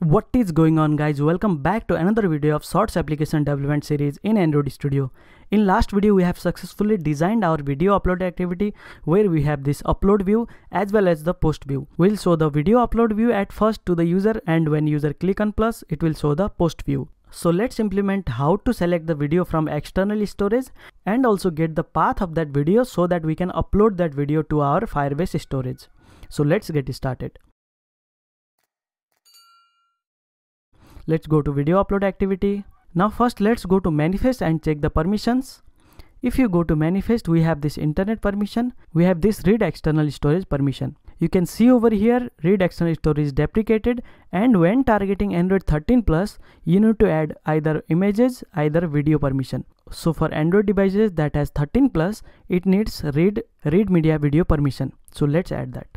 What is going on guys welcome back to another video of Shorts application development series in Android Studio. In last video we have successfully designed our video upload activity where we have this upload view as well as the post view. We'll show the video upload view at first to the user and when user click on plus it will show the post view. So let's implement how to select the video from external storage and also get the path of that video so that we can upload that video to our Firebase storage. So let's get started. Let's go to video upload activity. Now first let's go to manifest and check the permissions. If you go to manifest, we have this internet permission. We have this read external storage permission. You can see over here, read external storage is deprecated and when targeting Android 13 plus, you need to add either images, either video permission. So for Android devices that has 13 plus, it needs read, read media video permission. So let's add that.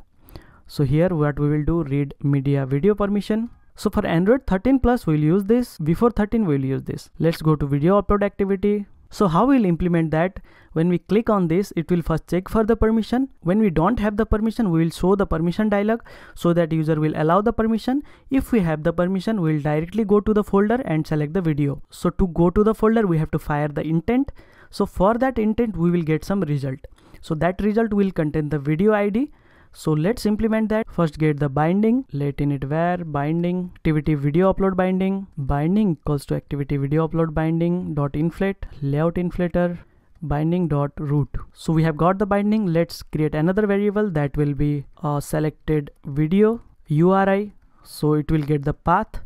So here what we will do, read media video permission. So for Android 13 plus we'll use this, before 13 we'll use this. Let's go to video upload activity. So how we'll implement that? When we click on this, it will first check for the permission. When we don't have the permission, we will show the permission dialog so that user will allow the permission. If we have the permission, we'll directly go to the folder and select the video. So to go to the folder, we have to fire the intent. So for that intent, we will get some result. So that result will contain the video ID so let's implement that. First get the binding, lateinit var binding activity video upload binding, binding equals to activity video upload binding dot inflate layout inflater binding dot root. So we have got the binding. Let's create another variable that will be a selected video URI. So it will get the path.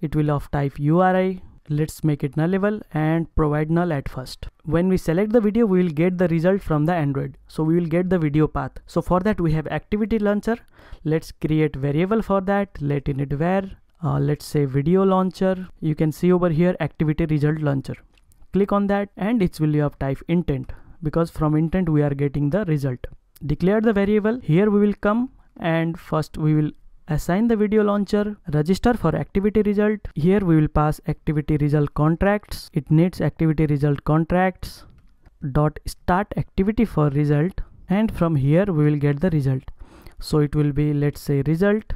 It will of type URI let's make it nullable and provide null at first. When we select the video we will get the result from the android. So we will get the video path. So for that we have activity launcher. Let's create variable for that. Let init var uh, let's say video launcher. You can see over here activity result launcher. Click on that and it will of type intent because from intent we are getting the result. Declare the variable. Here we will come and first we will assign the video launcher register for activity result. Here we will pass activity result contracts. It needs activity result contracts dot start activity for result. And from here we will get the result. So it will be let's say result.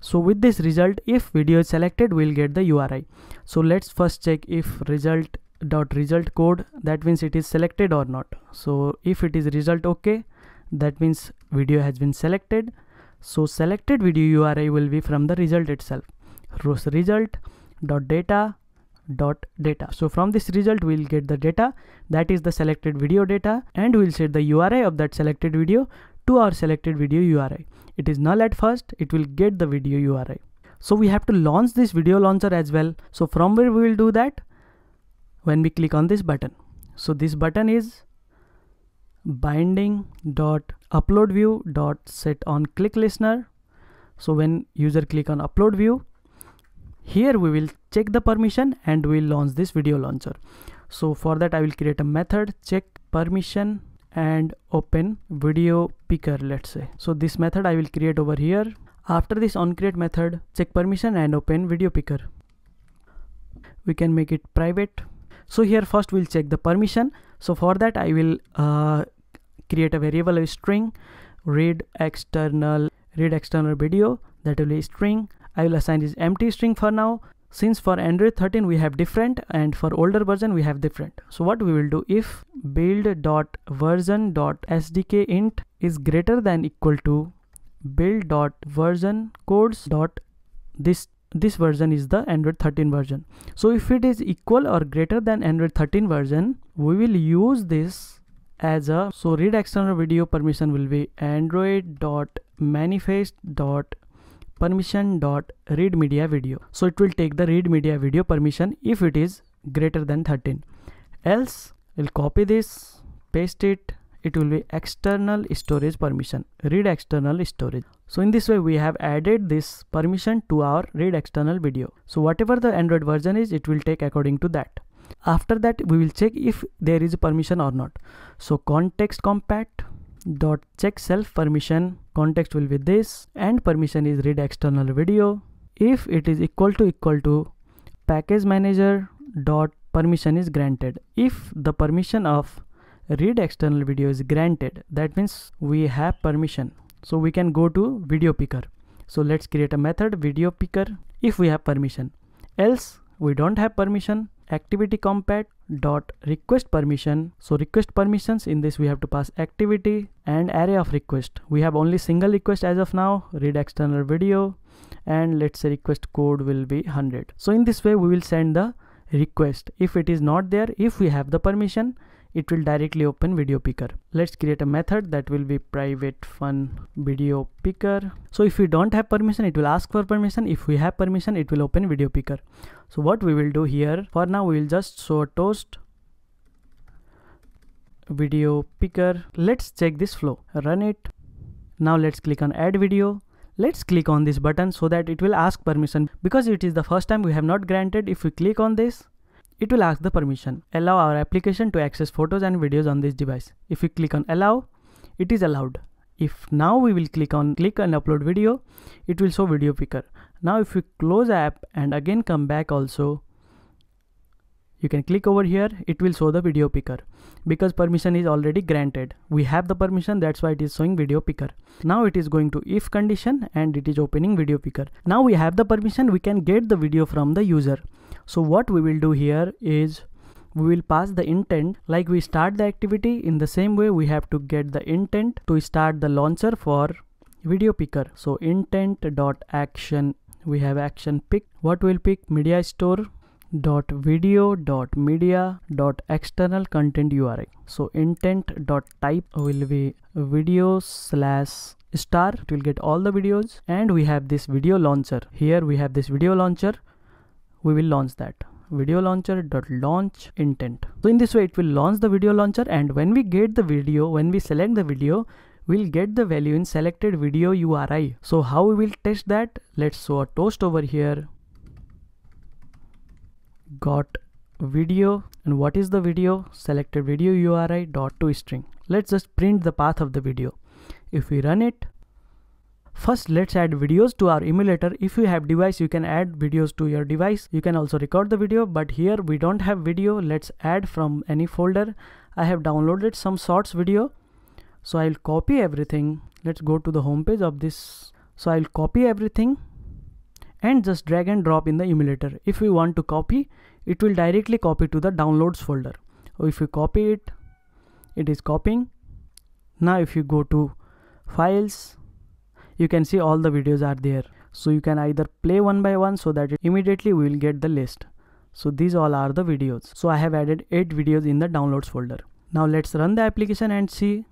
So with this result if video is selected we'll get the uri so let's first check if result dot result code that means it is selected or not. So if it is result okay that means video has been selected so selected video URI will be from the result itself. Rows Result dot data dot data. So from this result we'll get the data that is the selected video data and we'll set the URI of that selected video to our selected video URI. It is null at first, it will get the video URI. So we have to launch this video launcher as well. So from where we will do that? When we click on this button. So this button is binding dot upload view dot set on click listener. So when user click on upload view here we will check the permission and we'll launch this video launcher. So for that i will create a method check permission and open video picker let's say. So this method i will create over here. After this on create method check permission and open video picker. We can make it private. So here first we'll check the permission so for that I will uh, create a variable a string read external read external video that will be string. I will assign this empty string for now. Since for Android 13 we have different and for older version we have different. So what we will do if build dot version dot sdk int is greater than equal to build dot version codes dot this this version is the android 13 version. So if it is equal or greater than android 13 version we will use this as a so read external video permission will be android dot manifest dot permission dot read media video. So it will take the read media video permission if it is greater than 13 else we'll copy this paste it. It will be external storage permission. Read external storage so in this way we have added this permission to our read external video. So whatever the android version is it will take according to that. After that we will check if there is a permission or not. So context compat dot check self permission. Context will be this and permission is read external video. If it is equal to equal to package manager dot permission is granted. If the permission of read external video is granted that means we have permission so we can go to video picker. So let's create a method video picker if we have permission. Else we don't have permission. Activity compat dot request permission. So request permissions in this we have to pass activity and array of request. We have only single request as of now. Read external video and let's say request code will be 100 so in this way we will send the request. If it is not there if we have the permission it will directly open video picker. Let's create a method that will be private fun video picker. So if we don't have permission it will ask for permission. If we have permission it will open video picker. So what we will do here for now we will just show toast video picker. Let's check this flow. Run it. Now let's click on add video. Let's click on this button so that it will ask permission because it is the first time we have not granted. If we click on this it will ask the permission. Allow our application to access photos and videos on this device. If we click on allow, it is allowed. If now we will click on click and upload video, it will show video picker. Now if we close app and again come back also, you can click over here it will show the video picker because permission is already granted we have the permission that's why it is showing video picker now it is going to if condition and it is opening video picker now we have the permission we can get the video from the user so what we will do here is we will pass the intent. Like we start the activity in the same way we have to get the intent to start the launcher for video picker. So intent dot action we have action pick. What will pick? Media store dot video dot media dot external content URI. So intent dot type will be video slash star. It will get all the videos. And we have this video launcher. Here we have this video launcher we will launch that. Video launcher dot launch intent. So in this way it will launch the video launcher and when we get the video when we select the video we'll get the value in selected video URI so how we will test that? Let's show a toast over here. Got video. And what is the video? Selected video URI dot to string. Let's just print the path of the video. If we run it First, let's add videos to our emulator. If you have device, you can add videos to your device. You can also record the video, but here we don't have video. Let's add from any folder. I have downloaded some shorts video. So I'll copy everything. Let's go to the home page of this. So I'll copy everything and just drag and drop in the emulator. If we want to copy, it will directly copy to the downloads folder. So if you copy it, it is copying. Now if you go to files, you can see all the videos are there. So you can either play one by one so that immediately we will get the list. So these all are the videos. So I have added 8 videos in the downloads folder. Now let's run the application and see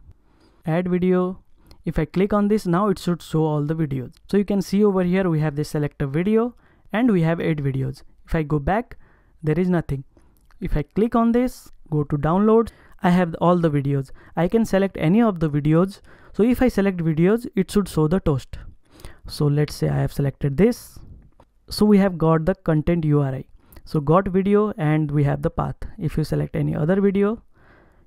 add video if I click on this now it should show all the videos. So you can see over here we have the select a video and we have 8 videos. If I go back there is nothing. If I click on this go to downloads I have all the videos. I can select any of the videos. So if I select videos it should show the toast. So let's say I have selected this. So we have got the content URI. So got video and we have the path. If you select any other video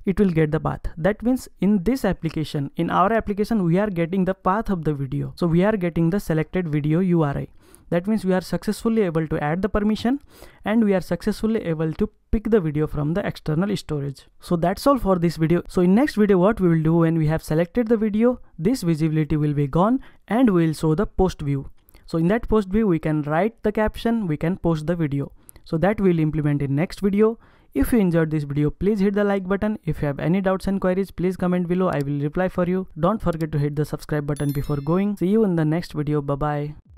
it will get the path that means in this application in our application we are getting the path of the video so we are getting the selected video URI that means we are successfully able to add the permission and we are successfully able to pick the video from the external storage so that's all for this video so in next video what we will do when we have selected the video this visibility will be gone and we will show the post view so in that post view we can write the caption we can post the video so that we'll implement in next video if you enjoyed this video, please hit the like button. If you have any doubts and queries, please comment below. I will reply for you. Don't forget to hit the subscribe button before going. See you in the next video. Bye bye.